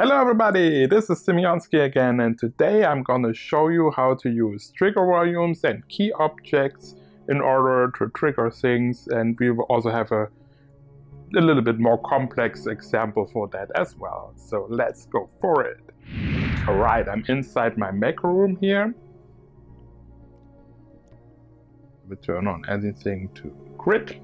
Hello everybody, this is Simeonski again and today I'm gonna show you how to use trigger volumes and key objects in order to trigger things and we will also have a, a little bit more complex example for that as well. So let's go for it. Alright, I'm inside my macro room here. We turn on anything to grid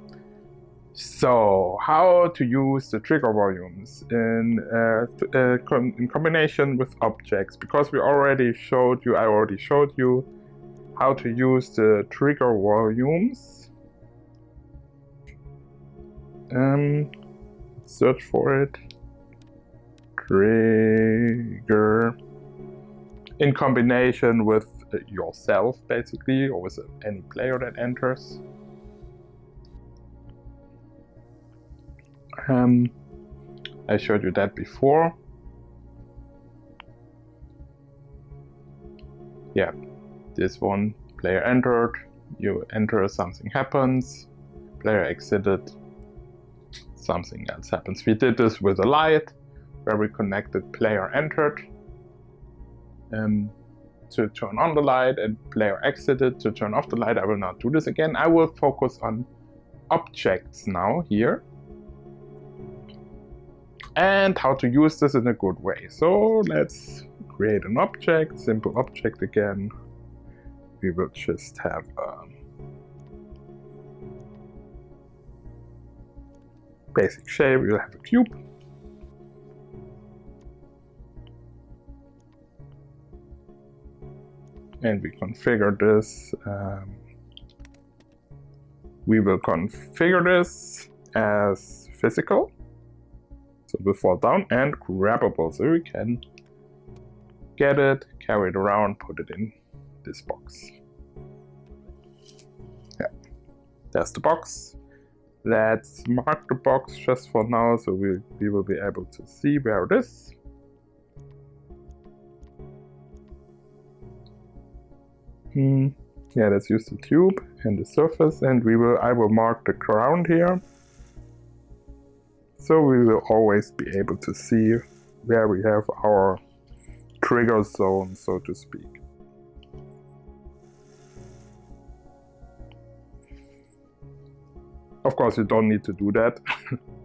so, how to use the trigger volumes in, uh, uh, in combination with objects? Because we already showed you, I already showed you how to use the trigger volumes. Um, search for it. Trigger in combination with yourself, basically, or with any player that enters. Um, I showed you that before. Yeah, this one, player entered, you enter, something happens, player exited, something else happens. We did this with a light, where we connected player entered um, to turn on the light and player exited to turn off the light. I will not do this again. I will focus on objects now here and how to use this in a good way. So let's create an object, simple object again. We will just have a um, basic shape, we'll have a cube. And we configure this. Um, we will configure this as physical. So we fall down and grabbable. So we can get it, carry it around, put it in this box. Yeah, there's the box. Let's mark the box just for now so we, we will be able to see where it is. Hmm. Yeah, let's use the tube and the surface and we will I will mark the ground here so we will always be able to see where we have our trigger zone, so to speak. Of course, you don't need to do that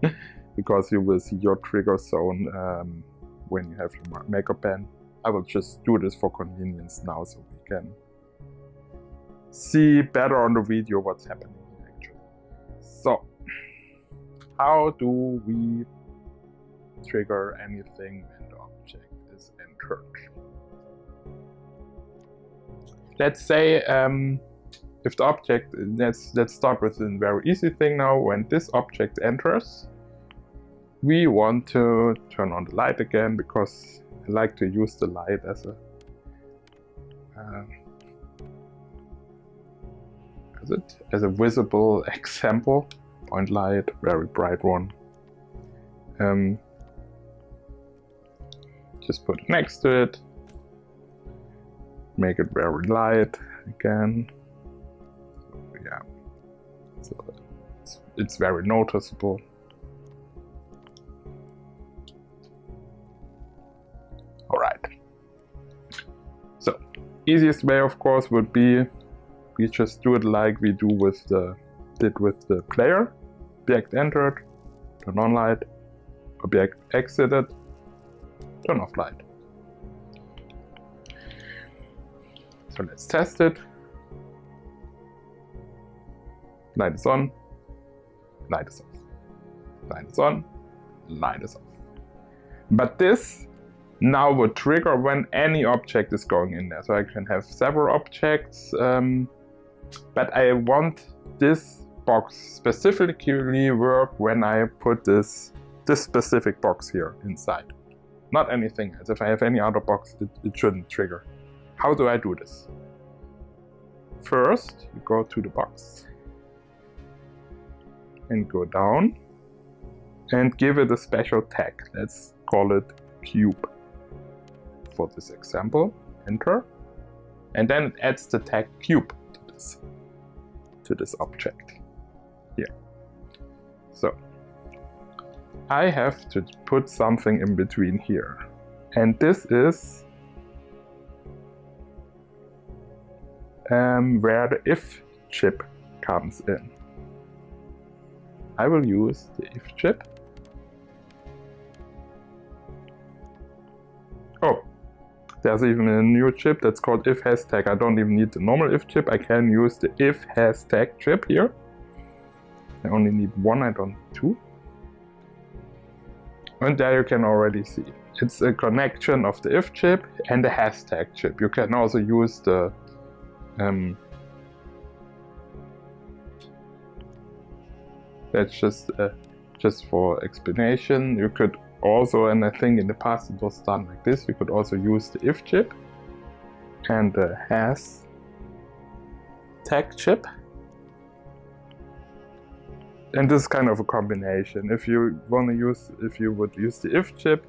because you will see your trigger zone um, when you have your maker pen. I will just do this for convenience now so we can see better on the video what's happening how do we trigger anything when the object is entered? Let's say um, if the object, let's, let's start with a very easy thing now. When this object enters, we want to turn on the light again because I like to use the light as a uh, as, it, as a visible example point light, very bright one. Um, just put it next to it. Make it very light again. Yeah, so it's, it's very noticeable. All right. So easiest way, of course, would be we just do it like we do with the did with the player object entered, turn on light, object exited, turn off light. So let's test it. Light is on, light is off. Light is on, light is off. But this now would trigger when any object is going in there. So I can have several objects, um, but I want this box specifically work when I put this, this specific box here inside. Not anything else. If I have any other box, it, it shouldn't trigger. How do I do this? First, you go to the box and go down and give it a special tag. Let's call it cube for this example. Enter. And then it adds the tag cube to this, to this object here. So I have to put something in between here. And this is um, where the if chip comes in. I will use the if chip. Oh, there's even a new chip that's called if has tag. I don't even need the normal if chip. I can use the if has tag chip here. I only need one, I don't need two. And there you can already see. It's a connection of the if chip and the has tag chip. You can also use the um, that's just uh, just for explanation. You could also, and I think in the past it was done like this, you could also use the if chip and the has tag chip. And this is kind of a combination. If you want to use, if you would use the if chip,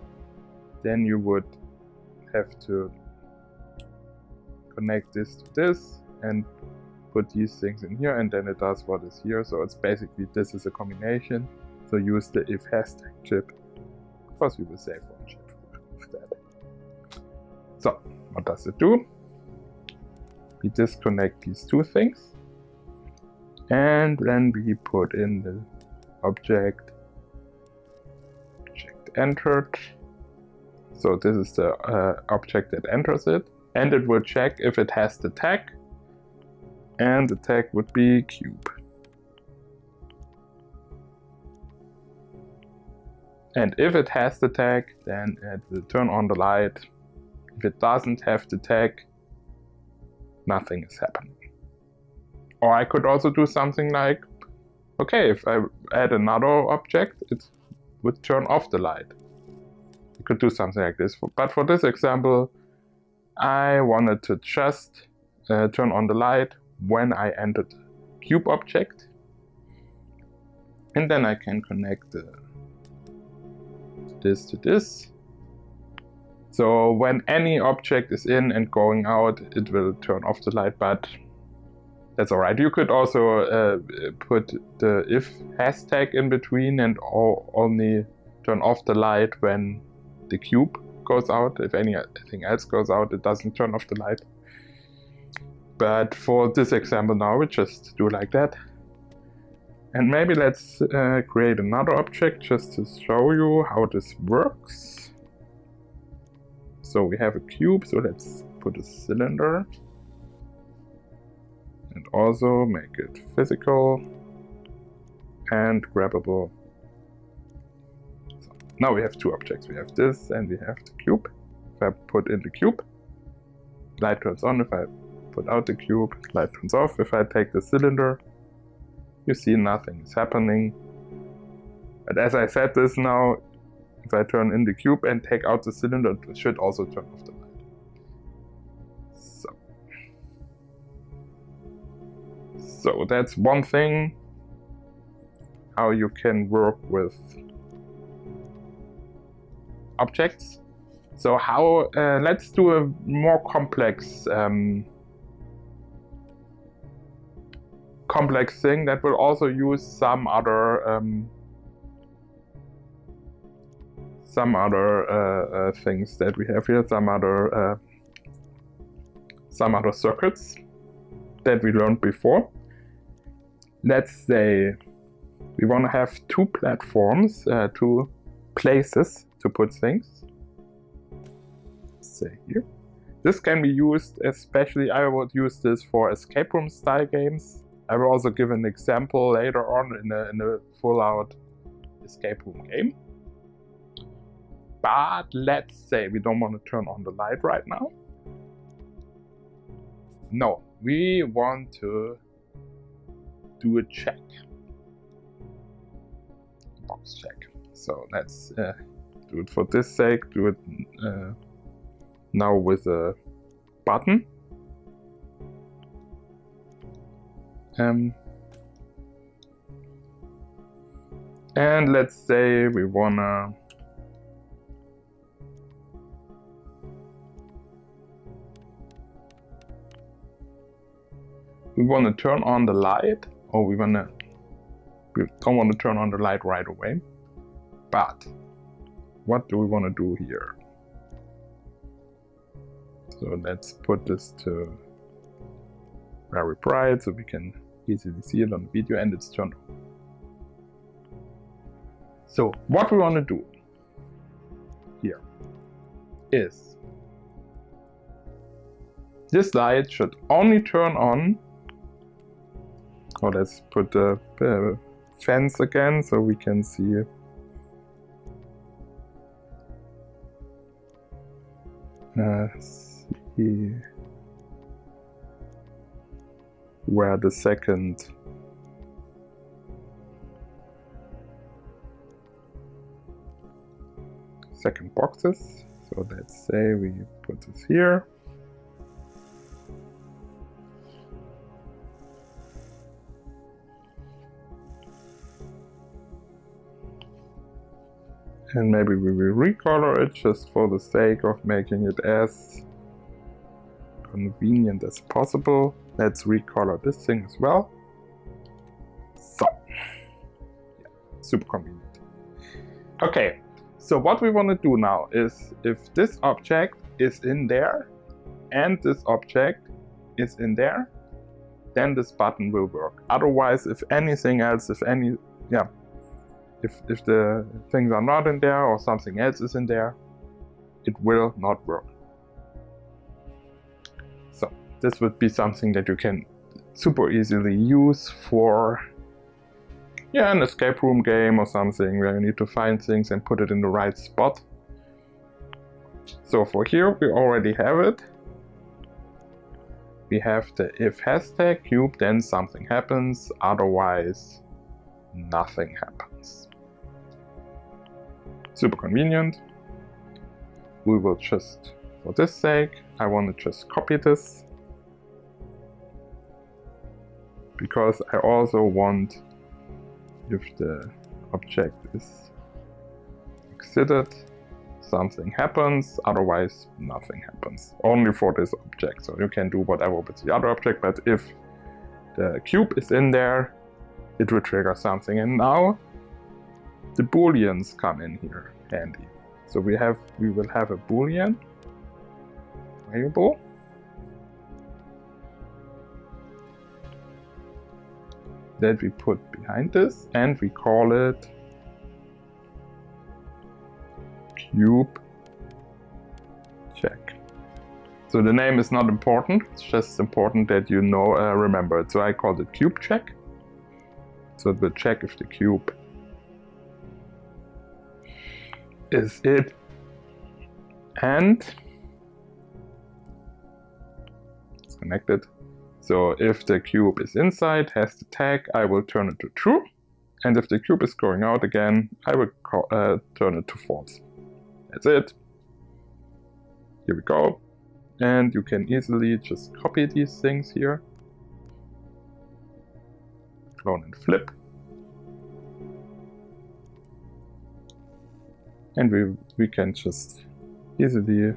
then you would have to connect this to this and put these things in here and then it does what is here. So it's basically, this is a combination. So use the if has tag chip Of course we will save one chip instead. So, what does it do? We disconnect these two things and then we put in the object. Object entered. So this is the uh, object that enters it. And it will check if it has the tag. And the tag would be cube. And if it has the tag, then it will turn on the light. If it doesn't have the tag, nothing is happening. Or I could also do something like, okay, if I add another object, it would turn off the light. You could do something like this. But for this example, I wanted to just uh, turn on the light when I entered cube object. And then I can connect the this to this. So when any object is in and going out, it will turn off the light, but that's alright. You could also uh, put the if has tag in between and only turn off the light when the cube goes out. If anything else goes out, it doesn't turn off the light. But for this example now, we just do like that. And maybe let's uh, create another object just to show you how this works. So we have a cube, so let's put a cylinder. And also make it physical and grabbable. So now we have two objects. We have this and we have the cube. If I put in the cube, light turns on. If I put out the cube, light turns off. If I take the cylinder, you see nothing is happening. But as I said this now, if I turn in the cube and take out the cylinder, it should also turn off the So that's one thing, how you can work with objects. So how, uh, let's do a more complex um, complex thing that will also use some other um, some other uh, uh, things that we have here, some other uh, some other circuits that we learned before. Let's say we want to have two platforms, uh, two places to put things. Say here. This can be used, especially I would use this for escape room style games I will also give an example later on in a, in a full-out escape room game. But let's say we don't want to turn on the light right now. No, we want to do a check. Box check. So let's uh, do it for this sake, do it uh, now with a button. Um, and let's say we wanna we want to turn on the light or we want to we don't want to turn on the light right away but what do we want to do here So let's put this to very bright so we can easily see it on the video and it's turned on. So what we want to do here is this light should only turn on oh let's put the uh, fence again so we can see uh, see where the second second boxes. So let's say we put this here. And maybe we will recolor it just for the sake of making it as convenient as possible. Let's recolor this thing as well. So, yeah, super convenient. Okay, so what we want to do now is if this object is in there and this object is in there, then this button will work. Otherwise, if anything else, if any, yeah, if, if the things are not in there or something else is in there, it will not work. So this would be something that you can super easily use for yeah, an escape room game or something where you need to find things and put it in the right spot. So for here we already have it. We have the if has tag cube, then something happens, otherwise nothing happens. Super convenient. We will just, for this sake, I want to just copy this because I also want if the object is exited, something happens, otherwise nothing happens. Only for this object, so you can do whatever with the other object, but if the cube is in there, it will trigger something. And now the booleans come in here handy. So we have we will have a boolean variable that we put behind this and we call it cube check. So the name is not important, it's just important that you know, uh, remember it. So I called it cube check. So it will check if the cube is it and it's connected so if the cube is inside, has the tag, I will turn it to true. And if the cube is going out again, I will call, uh, turn it to false. That's it. Here we go. And you can easily just copy these things here. Clone and flip. And we, we can just easily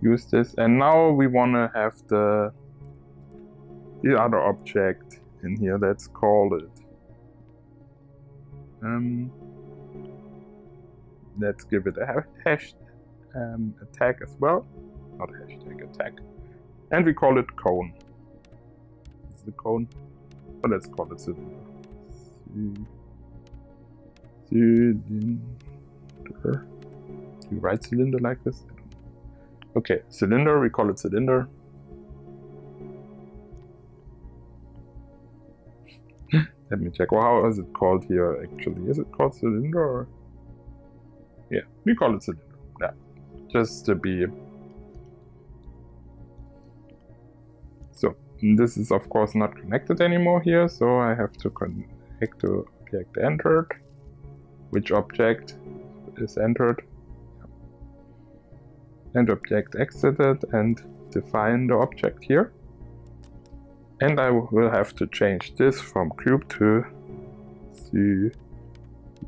use this. And now we want to have the the other object in here. Let's call it. Um, let's give it a hash um, tag as well. Not a hashtag, a tag. And we call it cone. Is the cone? But let's call it cylinder. Cylinder. Do you write cylinder like this? Okay, cylinder, we call it cylinder. Let me check. Well, how is it called here actually? Is it called cylinder? Or... Yeah, we call it cylinder. Yeah, just to be. So this is of course not connected anymore here, so I have to connect to object entered. Which object is entered? And object exited and define the object here. And I will have to change this from cube to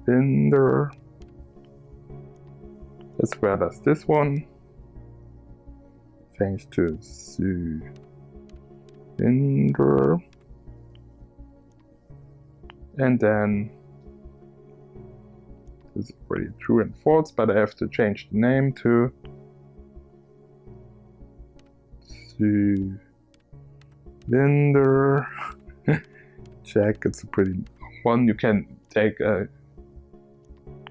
cylinder as well as this one. Change to cylinder. And then is already true and false, but I have to change the name to cylinder check. It's a pretty one. You can take a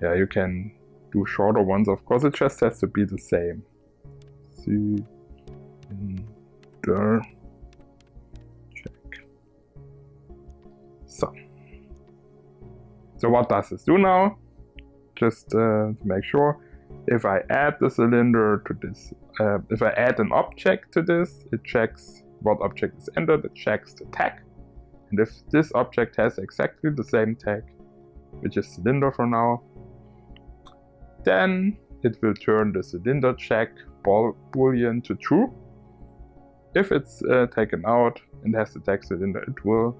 yeah. You can do shorter ones. Of course, it just has to be the same. Cylinder check. So. So what does this do now? Just uh, to make sure, if I add the cylinder to this, uh, if I add an object to this, it checks what object is entered, it checks the tag. And if this object has exactly the same tag, which is cylinder for now, then it will turn the cylinder check boolean to true. If it's uh, taken out and has the tag cylinder, it will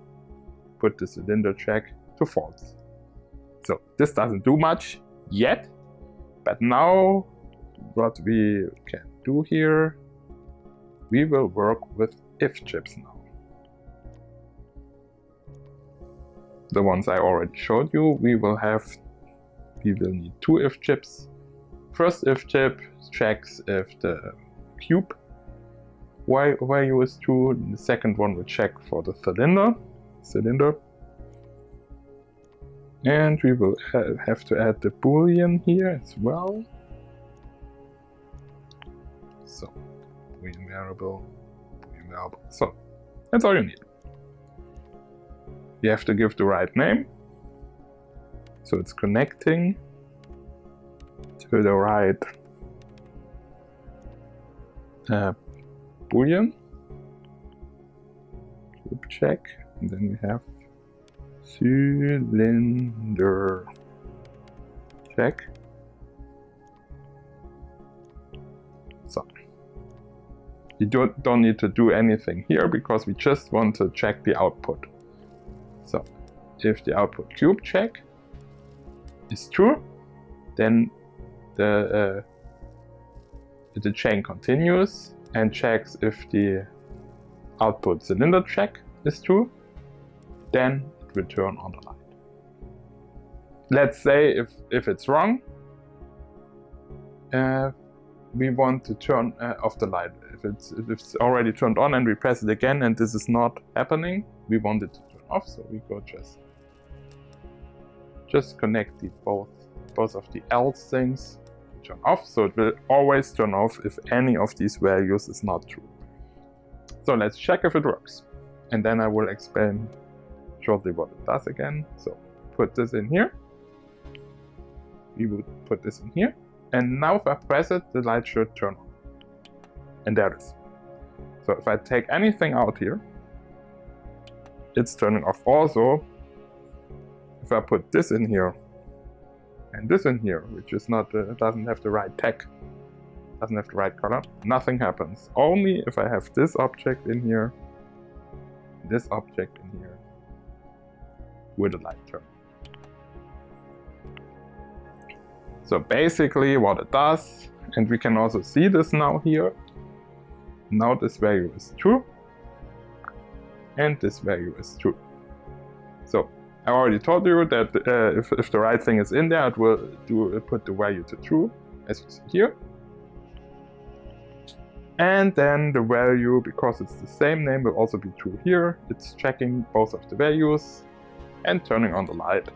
put the cylinder check to false. So this doesn't do much yet, but now what we can do here, we will work with if chips now. The ones I already showed you, we will have, we will need two if chips. First if chip checks if the cube value is true. The second one will check for the cylinder, cylinder and we will have to add the boolean here as well. So, boolean variable, boolean variable. So, that's all you need. You have to give the right name. So it's connecting to the right uh, boolean. check, and then we have cylinder. Check. So you don't, don't need to do anything here because we just want to check the output. So if the output cube check is true then the uh, the chain continues and checks if the output cylinder check is true. Then will turn on the light. Let's say if, if it's wrong, uh, we want to turn uh, off the light. If it's, if it's already turned on and we press it again and this is not happening, we want it to turn off, so we go just just connect the both both of the else things turn off, so it will always turn off if any of these values is not true. So let's check if it works. And then I will explain shortly what it does again. So put this in here. We will put this in here. And now if I press it, the light should turn on. And there it is. So if I take anything out here, it's turning off also. If I put this in here and this in here, which is not, uh, doesn't have the right tag, doesn't have the right color, nothing happens. Only if I have this object in here, this object in here, with a light turn. So basically what it does, and we can also see this now here, now this value is true, and this value is true. So I already told you that uh, if, if the right thing is in there, it will do put the value to true, as you see here. And then the value, because it's the same name, will also be true here. It's checking both of the values and turning on the light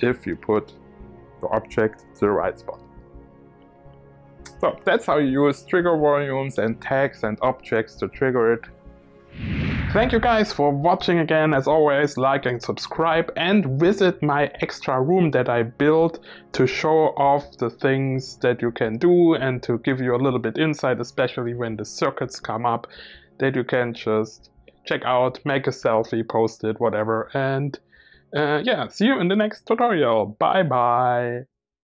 if you put the object to the right spot. So that's how you use trigger volumes and tags and objects to trigger it. Thank you guys for watching again. As always, like and subscribe and visit my extra room that I built to show off the things that you can do and to give you a little bit insight, especially when the circuits come up, that you can just check out, make a selfie, post it, whatever, and uh, yeah, see you in the next tutorial. Bye bye.